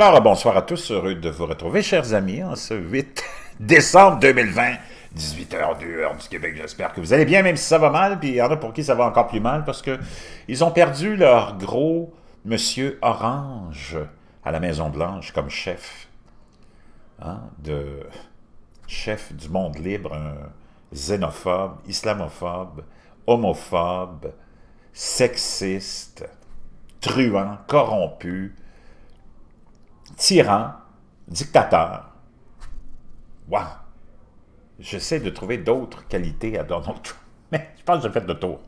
Alors, bonsoir à tous, heureux de vous retrouver, chers amis, en ce 8 décembre 2020, 18h, 2h du Québec. J'espère que vous allez bien, même si ça va mal, puis il y en a pour qui ça va encore plus mal, parce que ils ont perdu leur gros monsieur Orange à la Maison-Blanche comme chef, hein, de chef du monde libre, un xénophobe, islamophobe, homophobe, sexiste, truand, corrompu, tyran, dictateur. Wow! J'essaie de trouver d'autres qualités à Donald Trump, mais je pense que j'ai fait le tour.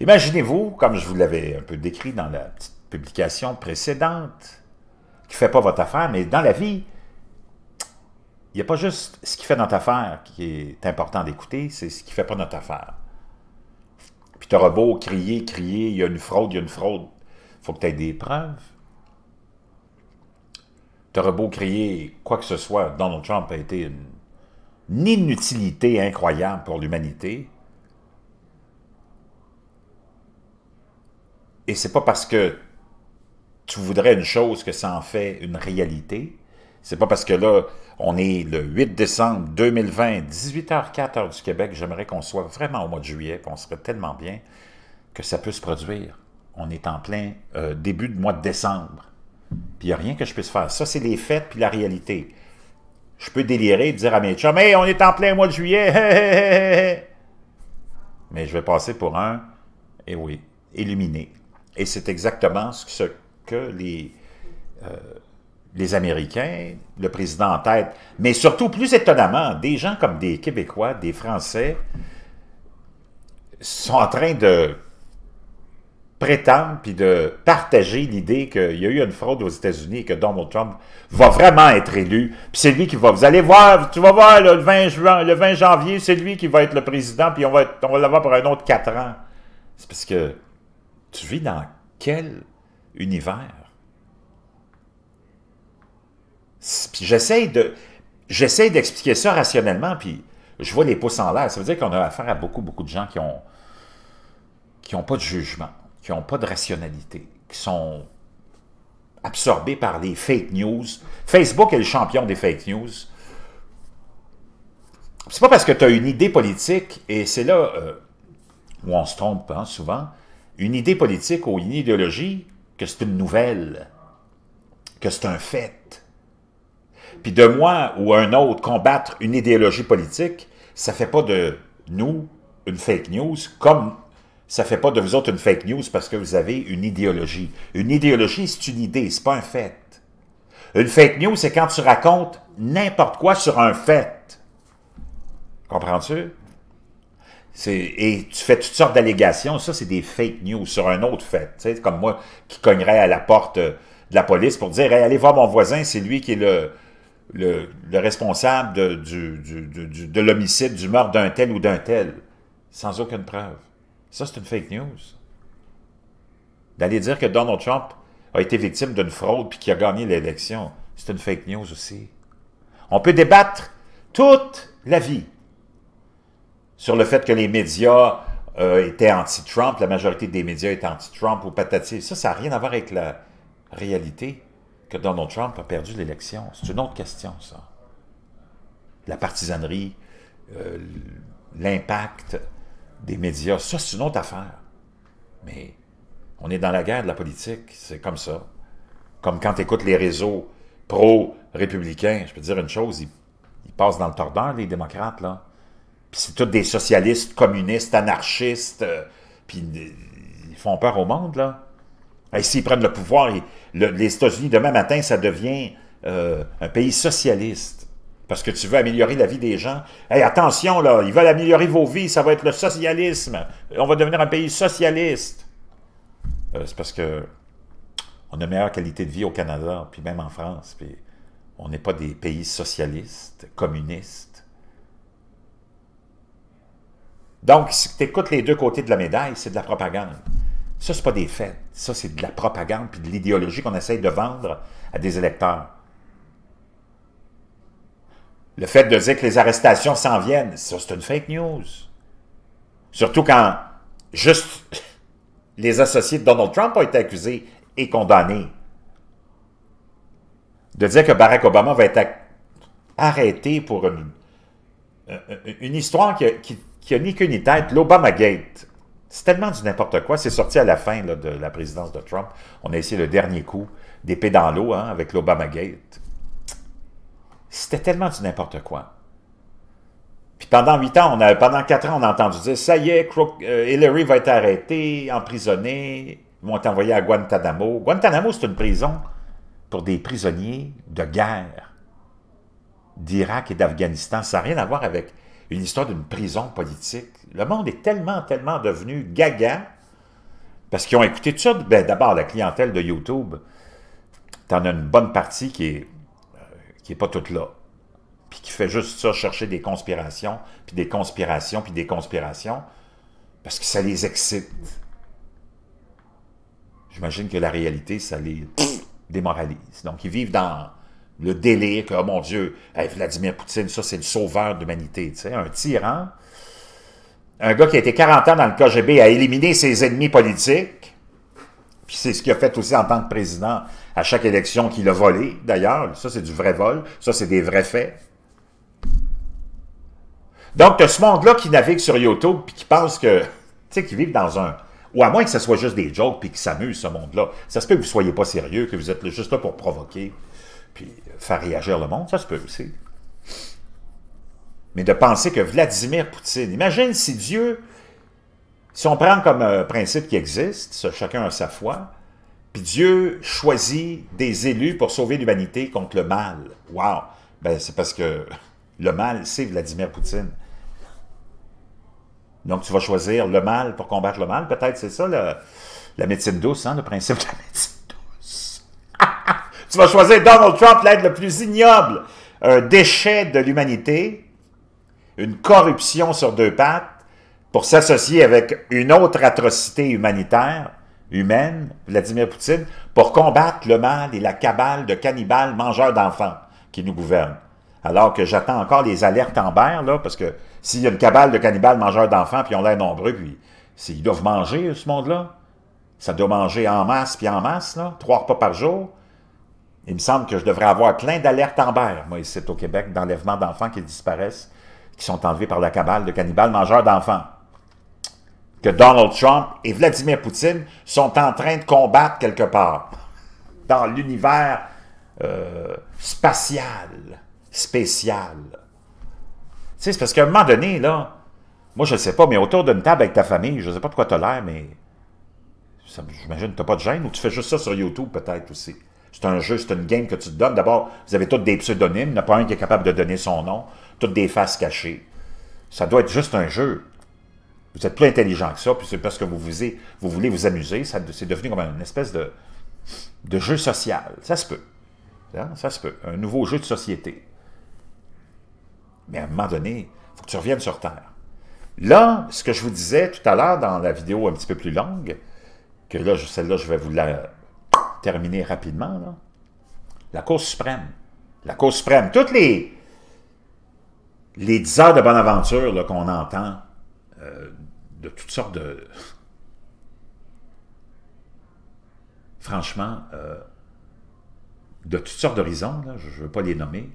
Imaginez-vous, comme je vous l'avais un peu décrit dans la petite publication précédente, qui ne fait pas votre affaire, mais dans la vie, il n'y a pas juste ce qui fait notre affaire qui est important d'écouter, c'est ce qui ne fait pas notre affaire. Puis tu auras beau crier, crier, il y a une fraude, il y a une fraude. Il faut que tu aies des preuves. Tu aurais beau crier quoi que ce soit, Donald Trump a été une, inutilité incroyable pour l'humanité. Et c'est pas parce que tu voudrais une chose que ça en fait une réalité. C'est pas parce que là, on est le 8 décembre 2020, 18h04 heure du Québec, j'aimerais qu'on soit vraiment au mois de juillet, qu'on serait tellement bien que ça peut se produire. On est en plein euh, début du mois de décembre. Puis il n'y a rien que je puisse faire. Ça, c'est les faits puis la réalité. Je peux délirer et dire à mes chums, « Hey, on est en plein mois de juillet! Mais je vais passer pour un, et eh oui, illuminé. Et c'est exactement ce que les, euh, les Américains, le président en tête, mais surtout, plus étonnamment, des gens comme des Québécois, des Français, sont en train de prétendre puis de partager l'idée qu'il y a eu une fraude aux États-Unis et que Donald Trump va vraiment être élu. Puis c'est lui qui va... Vous allez voir, tu vas voir, le, 20 juin, le 20 janvier, c'est lui qui va être le président, puis on va, va l'avoir pour un autre quatre ans. C'est parce que tu vis dans quel univers? J'essaie de... J'essaie d'expliquer ça rationnellement, puis je vois les pouces en l'air. Ça veut dire qu'on a affaire à beaucoup, beaucoup de gens qui ont qui n'ont pas de jugement qui n'ont pas de rationalité, qui sont absorbés par les fake news. Facebook est le champion des fake news. C'est pas parce que tu as une idée politique, et c'est là euh, où on se trompe hein, souvent, une idée politique ou une idéologie, que c'est une nouvelle, que c'est un fait. Puis de moi ou un autre combattre une idéologie politique, ça fait pas de nous une fake news, comme ça fait pas de vous autres une fake news parce que vous avez une idéologie. Une idéologie, c'est une idée, c'est pas un fait. Une fake news, c'est quand tu racontes n'importe quoi sur un fait. Comprends-tu? Et tu fais toutes sortes d'allégations. Ça, c'est des fake news sur un autre fait. Tu sais, comme moi qui cognerais à la porte de la police pour dire Allez voir mon voisin, c'est lui qui est le, le, responsable de, de l'homicide, du meurtre d'un tel ou d'un tel. Sans aucune preuve. Ça, c'est une fake news. D'aller dire que Donald Trump a été victime d'une fraude puis qu'il a gagné l'élection, c'est une fake news aussi. On peut débattre toute la vie sur le fait que les médias euh, étaient anti-Trump, la majorité des médias étaient anti-Trump ou patati. Ça, ça n'a rien à voir avec la réalité que Donald Trump a perdu l'élection. C'est une autre question, ça. La partisanerie, euh, l'impact des médias, ça c'est une autre affaire. Mais on est dans la guerre de la politique, c'est comme ça. Comme quand tu écoutes les réseaux pro-républicains, je peux te dire une chose, ils, passent dans le tordeur, les démocrates, là. Puis c'est tous des socialistes, communistes, anarchistes, euh, puis ils font peur au monde, là. Et s'ils prennent le pouvoir, les États-Unis, demain matin, ça devient euh, un pays socialiste parce que tu veux améliorer la vie des gens. Hey, attention, là, ils veulent améliorer vos vies, ça va être le socialisme. On va devenir un pays socialiste. Euh, c'est parce que on a meilleure qualité de vie au Canada, puis même en France, puis on n'est pas des pays socialistes, communistes. Donc, si tu écoutes les deux côtés de la médaille, c'est de la propagande. Ça, c'est pas des faits. Ça, c'est de la propagande puis de l'idéologie qu'on essaye de vendre à des électeurs. Le fait de dire que les arrestations s'en viennent, ça c'est une fake news. Surtout quand juste les associés de Donald Trump ont été accusés et condamnés. de dire que Barack Obama va être arrêté pour une, une histoire qui a, qui, a ni queue ni tête, l'Obama Gate. C'est tellement du n'importe quoi. C'est sorti à la fin de la présidence de Trump. On a essayé le dernier coup d'épée dans l'eau hein, avec l'Obama Gate. C'était tellement du n'importe quoi. Puis pendant huit ans, on a, pendant quatre ans, on a entendu dire ça y est, euh, Hillary va être arrêtée, emprisonnée, ils vont être envoyés à Guantanamo. Guantanamo, c'est une prison pour des prisonniers de guerre d'Irak et d'Afghanistan. Ça n'a rien à voir avec une histoire d'une prison politique. Le monde est tellement, tellement devenu gaga parce qu'ils ont écouté tout ça. Ben, D'abord, la clientèle de YouTube, t'en as une bonne partie qui est, qui est pas toute là. Puis qui fait juste ça, chercher des conspirations, puis des conspirations, puis des conspirations, parce que ça les excite. J'imagine que la réalité, ça les démoralise. Donc, ils vivent dans le délire que, oh mon Dieu, Vladimir Poutine, ça, c'est le sauveur de l'humanité. Tu sais, un tyran, un gars qui a été 40 ans dans le KGB, a éliminé ses ennemis politiques, c'est ce qu'il a fait aussi en tant que président à chaque élection qu'il a volé, d'ailleurs. Ça, c'est du vrai vol. Ça, c'est des vrais faits. Donc, tu as ce monde-là qui navigue sur YouTube puis qui pense que, tu sais, qui vivent dans un... Ou à moins que ce soit juste des jokes puis qu'ils s'amusent, ce monde-là. Ça se peut que vous ne soyez pas sérieux, que vous êtes juste là pour provoquer puis faire réagir le monde. Ça se peut aussi. Mais de penser que Vladimir Poutine... Imagine si Dieu... Si on prend comme un principe qui existe, chacun a sa foi, puis Dieu choisit des élus pour sauver l'humanité contre le mal. Wow! Ben, c'est parce que le mal, c'est Vladimir Poutine. Donc, tu vas choisir le mal pour combattre le mal. Peut-être c'est ça la médecine douce, hein, le principe de la médecine douce. tu vas choisir Donald Trump, l'être le plus ignoble, un déchet de l'humanité, une corruption sur deux pattes, pour s'associer avec une autre atrocité humanitaire, humaine, Vladimir Poutine, pour combattre le mal et la cabale de cannibales mangeurs d'enfants qui nous gouvernent. Alors que j'attends encore les alertes en là, parce que s'il y a une cabale de cannibales mangeurs d'enfants, puis on l'air nombreux, puis ils doivent manger, ce monde-là, ça doit manger en masse, puis en masse, trois repas par jour. Il me semble que je devrais avoir plein d'alertes en moi, ici au Québec, d'enlèvement d'enfants qui disparaissent, qui sont enlevés par la cabale de cannibales mangeurs d'enfants que Donald Trump et Vladimir Poutine sont en train de combattre quelque part dans l'univers euh, spatial, spécial. Tu sais, c'est parce qu'à un moment donné, là, moi je ne sais pas, mais autour d'une table avec ta famille, je ne sais pas de quoi tu as l'air, mais j'imagine que tu n'as pas de gêne ou tu fais juste ça sur YouTube peut-être aussi. C'est un jeu, c'est une game que tu te donnes. D'abord, vous avez tous des pseudonymes, il n'y en a pas un qui est capable de donner son nom, toutes des faces cachées. Ça doit être juste un jeu. Vous êtes plus intelligent que ça, puis c'est parce que vous, voulez vous amuser, c'est devenu comme une espèce de, jeu social. Ça se peut. Hein, ça se peut. Un nouveau jeu de société. Mais à un moment donné, il faut que tu reviennes sur Terre. Là, ce que je vous disais tout à l'heure dans la vidéo un petit peu plus longue, que là, celle-là, je vais vous la terminer rapidement, la Cour suprême. La Cour suprême. Toutes les, les 10 heures de bonne aventure qu'on entend euh, de toutes sortes de... Franchement, euh, de toutes sortes d'horizons, je ne veux pas les nommer.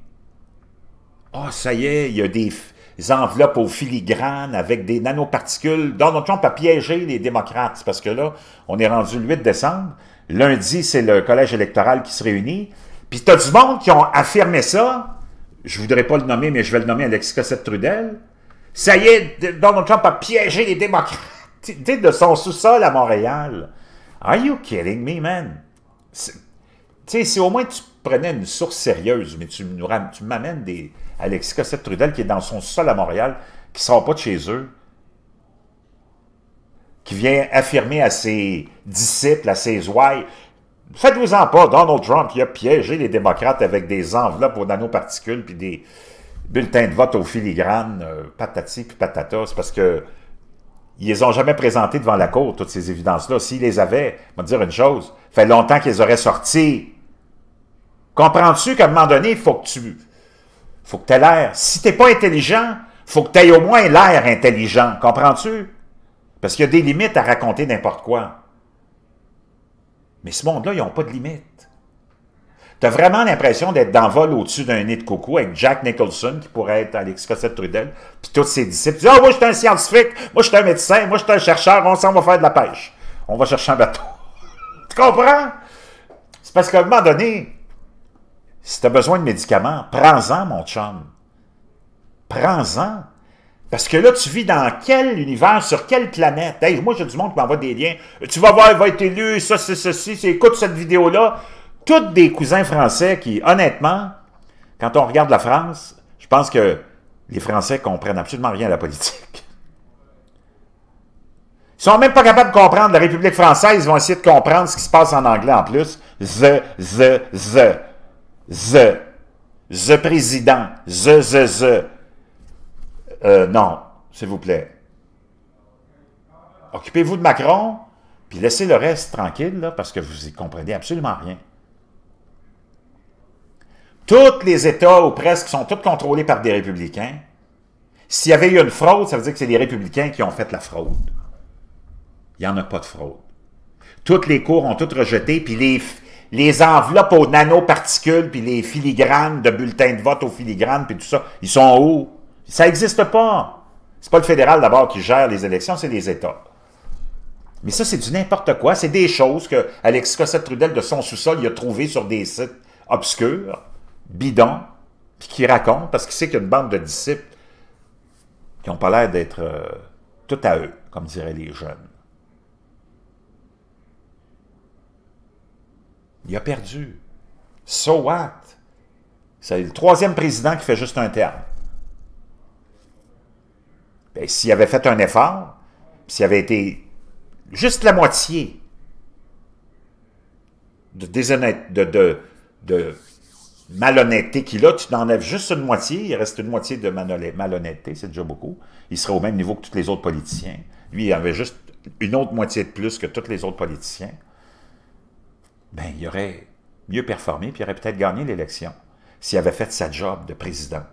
Ah, ça y est, il y a des, enveloppes au filigrane avec des nanoparticules. Donald Trump a piégé les démocrates, parce que là, on est rendu le 8 décembre. Lundi, c'est le collège électoral qui se réunit. Puis tu as du monde qui ont affirmé ça. Je ne voudrais pas le nommer, mais je vais le nommer Alexis Cossette-Trudel. Ça y est, Donald Trump a piégé les démocrates de son sous-sol à Montréal. Are you kidding me, man? Tu sais, si au moins tu prenais une source sérieuse, mais tu, m'amènes des Alexis Cossette-Trudel qui est dans son sous-sol à Montréal, qui ne sort pas de chez eux, qui vient affirmer à ses disciples, à ses ouailles, faites-vous-en pas, Donald Trump qui a piégé les démocrates avec des enveloppes aux nanoparticules puis des, bulletin de vote au filigrane, euh, patati puis patata, c'est parce que ils les ont jamais présentés devant la Cour, toutes ces évidences-là. S'ils les avaient, je vais dire une chose, fait longtemps qu'ils auraient sorti. Comprends-tu qu'à un moment donné, il faut que tu faut que aies l'air. Si tu n'es pas intelligent, faut que tu aies au moins l'air intelligent. Comprends-tu? Parce qu'il y a des limites à raconter n'importe quoi. Mais ce monde-là, ils n'ont pas de limites. Tu as vraiment l'impression d'être dans vol au-dessus d'un nid de coucou avec Jack Nicholson, qui pourrait être Alex Cossette-Trudel, puis tous ses disciples. ah, moi, je suis un scientifique, moi, je suis un médecin, moi, je suis un chercheur, on s'en va faire de la pêche. On va chercher un bateau. tu comprends? C'est parce qu'à un moment donné, si tu as besoin de médicaments, prends-en, mon chum. Prends-en. Parce que là, tu vis dans quel univers, sur quelle planète? Hey, moi, j'ai du monde qui m'envoie des liens. Tu vas voir, il va être élu, ça, c'est ceci, écoute cette vidéo-là tous des cousins français qui, honnêtement, quand on regarde la France, je pense que les Français comprennent absolument rien à la politique. Ils sont même pas capables de comprendre la République française, ils vont essayer de comprendre ce qui se passe en anglais en plus. The, the, the, the, the président, the, the, the. Euh, non, s'il vous plaît. Occupez-vous de Macron, puis laissez le reste tranquille, là, parce que vous n'y comprenez absolument rien. Tous les États, ou presque, sont tous contrôlés par des républicains. S'il y avait eu une fraude, ça veut dire que c'est les républicains qui ont fait la fraude. Il n'y en a pas de fraude. Toutes les cours ont toutes rejeté, puis les, enveloppes aux nanoparticules, puis les filigranes de bulletins de vote aux filigranes, puis tout ça, ils sont où? Ça n'existe pas. C'est pas le fédéral d'abord qui gère les élections, c'est les États. Mais ça, c'est du n'importe quoi. C'est des choses que Alexis Cossette-Trudel, de son sous-sol, il a trouvé sur des sites obscurs bidon, puis qui raconte, parce qu'il sait qu'il y a une bande de disciples qui n'ont pas l'air d'être euh, tout à eux, comme diraient les jeunes. Il a perdu. So what? C'est le troisième président qui fait juste un terme. Ben, s'il avait fait un effort, s'il avait été juste la moitié de, de, de, de malhonnêteté qu'il a, tu enlèves juste une moitié, il reste une moitié de malhonnêteté, c'est déjà beaucoup. Il serait au même niveau que tous les autres politiciens. Lui, il avait juste une autre moitié de plus que tous les autres politiciens. Ben, il aurait mieux performé, puis il aurait peut-être gagné l'élection s'il avait fait sa job de président,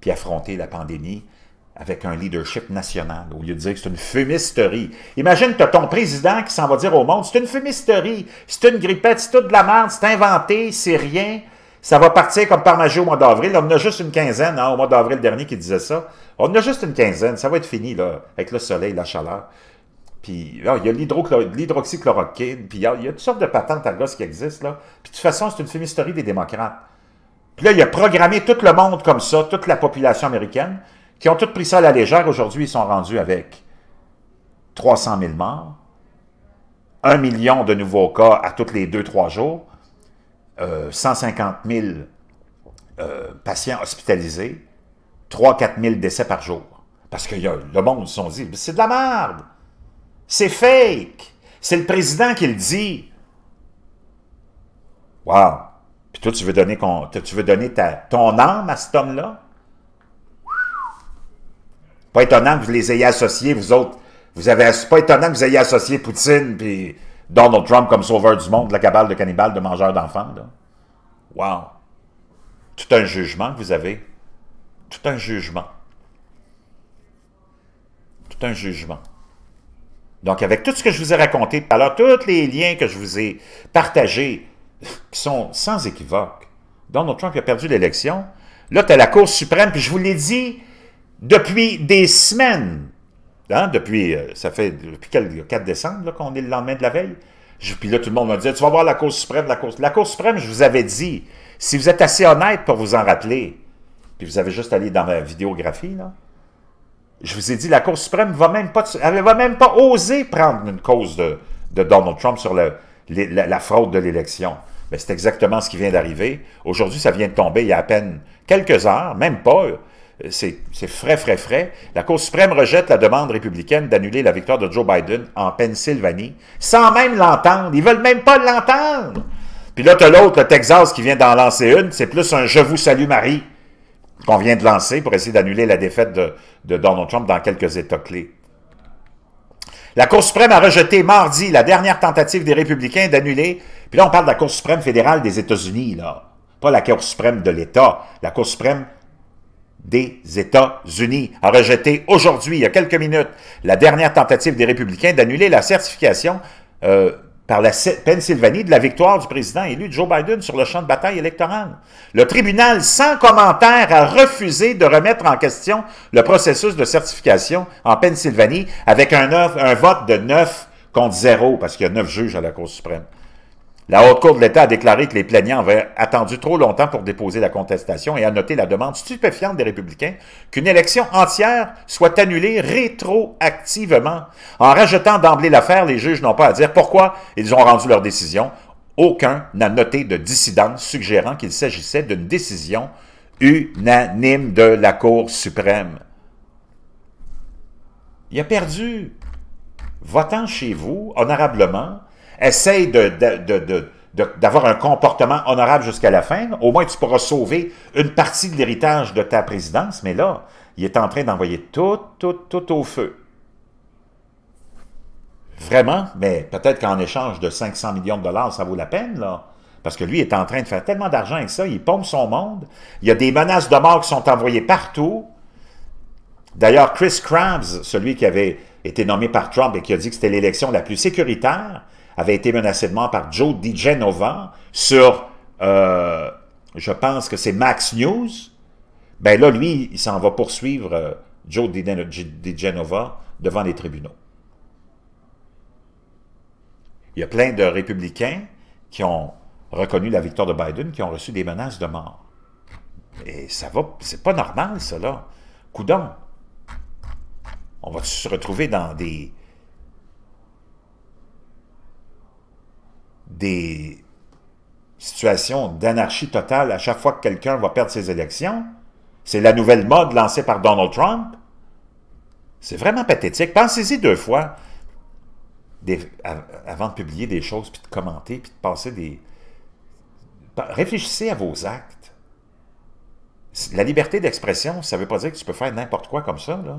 puis affronté la pandémie avec un leadership national, au lieu de dire que c'est une fumisterie. Imagine, as ton président qui s'en va dire au monde, c'est une fumisterie, c'est une grippette, c'est toute de la merde, c'est inventé, c'est rien, ça va partir comme par magie au mois d'avril. On en a juste une quinzaine, hein, au mois d'avril dernier qui disait ça. On en a juste une quinzaine, ça va être fini, là, avec le soleil, la chaleur. Puis, il y a l'hydroxychloroquine, puis il y, a, toutes sortes de patentes à gosse qui existent, là. Puis, de toute façon, c'est une fumisterie des démocrates. Puis là, il a programmé tout le monde comme ça, toute la population américaine, qui ont tous pris ça à la légère. Aujourd'hui, ils sont rendus avec 300 000 morts, 1 million de nouveaux cas à tous les 2-3 jours, 150 euh, 000 euh, patients hospitalisés, 3-4 000 décès par jour. Parce que le monde se sont dit, c'est de la merde, c'est fake, c'est le président qui le dit. Wow! Puis toi, tu veux donner, ton âme à cet homme-là? Pas étonnant que vous les ayez associés, vous autres. Vous pas étonnant que vous ayez associé Poutine puis Donald Trump comme sauveur du monde, de la cabale de cannibales, de mangeurs d'enfants. Wow! Tout un jugement que vous avez. Tout un jugement. Tout un jugement. Donc, avec tout ce que je vous ai raconté tout tous les liens que je vous ai partagés, qui sont sans équivoque, Donald Trump a perdu l'élection. Là, tu as la Cour suprême, puis je vous l'ai dit, depuis des semaines, hein, depuis, euh, ça fait depuis le 4 décembre qu'on est le lendemain de la veille, puis là, tout le monde m'a dit, tu vas voir la Cour suprême, la Cour, la Cour suprême, je vous avais dit, si vous êtes assez honnête pour vous en rappeler, puis vous avez juste allé dans ma vidéographie, là, je vous ai dit, la Cour suprême va même pas, elle va même pas oser prendre une cause de, Donald Trump sur la, la, fraude de l'élection. Mais c'est exactement ce qui vient d'arriver. Aujourd'hui, ça vient de tomber il y a à peine quelques heures, même pas, c'est frais, frais, frais. La Cour suprême rejette la demande républicaine d'annuler la victoire de Joe Biden en Pennsylvanie, sans même l'entendre. Ils veulent même pas l'entendre. Puis là, tu as l'autre, le Texas, qui vient d'en lancer une. C'est plus un « Je vous salue, Marie » qu'on vient de lancer pour essayer d'annuler la défaite de, de Donald Trump dans quelques États clés. La Cour suprême a rejeté mardi la dernière tentative des républicains d'annuler, puis là on parle de la Cour suprême fédérale des États-Unis, là, pas la Cour suprême de l'État, la Cour suprême des États-Unis a rejeté aujourd'hui, il y a quelques minutes, la dernière tentative des républicains d'annuler la certification euh, par la Pennsylvanie de la victoire du président élu Joe Biden sur le champ de bataille électoral. Le tribunal, sans commentaire, a refusé de remettre en question le processus de certification en Pennsylvanie avec un, vote de 9 contre 0, parce qu'il y a 9 juges à la Cour suprême. La Haute Cour de l'État a déclaré que les plaignants avaient attendu trop longtemps pour déposer la contestation et a noté la demande stupéfiante des républicains qu'une élection entière soit annulée rétroactivement. En rajoutant d'emblée l'affaire, les juges n'ont pas à dire pourquoi ils ont rendu leur décision. Aucun n'a noté de dissidence suggérant qu'il s'agissait d'une décision unanime de la Cour suprême. Il a perdu. Votant chez vous, honorablement, essaye d'avoir un comportement honorable jusqu'à la fin, au moins tu pourras sauver une partie de l'héritage de ta présidence, mais là, il est en train d'envoyer tout, tout, tout au feu. Vraiment, mais peut-être qu'en échange de 500 millions de dollars, ça vaut la peine, là. Parce que lui est en train de faire tellement d'argent avec ça, il pompe son monde. Il y a des menaces de mort qui sont envoyées partout. D'ailleurs, Chris Krabs, celui qui avait été nommé par Trump et qui a dit que c'était l'élection la plus sécuritaire, avait été menacé de mort par Joe DiGenova sur, euh, je pense que c'est Max News. Ben là, lui, il s'en va poursuivre euh, Joe DiGenova devant les tribunaux. Il y a plein de républicains qui ont reconnu la victoire de Biden, qui ont reçu des menaces de mort. Et ça va, c'est pas normal, ça, là. Coudon. On va se retrouver dans des, des situations d'anarchie totale à chaque fois que quelqu'un va perdre ses élections. C'est la nouvelle mode lancée par Donald Trump. C'est vraiment pathétique. Pensez-y deux fois avant de publier des choses, puis de commenter, puis de passer des... Réfléchissez à vos actes. La liberté d'expression, ça ne veut pas dire que tu peux faire n'importe quoi comme ça. Là.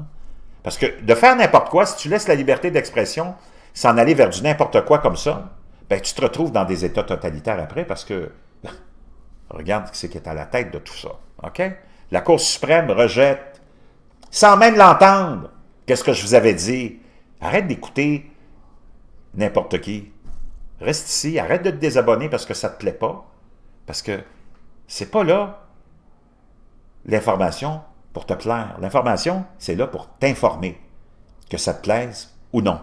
Parce que de faire n'importe quoi, si tu laisses la liberté d'expression s'en aller vers du n'importe quoi comme ça, ben, tu te retrouves dans des États totalitaires après parce que, regarde ce qui est à la tête de tout ça. OK? La Cour suprême rejette, sans même l'entendre, qu'est-ce que je vous avais dit. Arrête d'écouter n'importe qui. Reste ici, arrête de te désabonner parce que ça ne te plaît pas. Parce que c'est pas là l'information pour te plaire. L'information, c'est là pour t'informer, que ça te plaise ou non.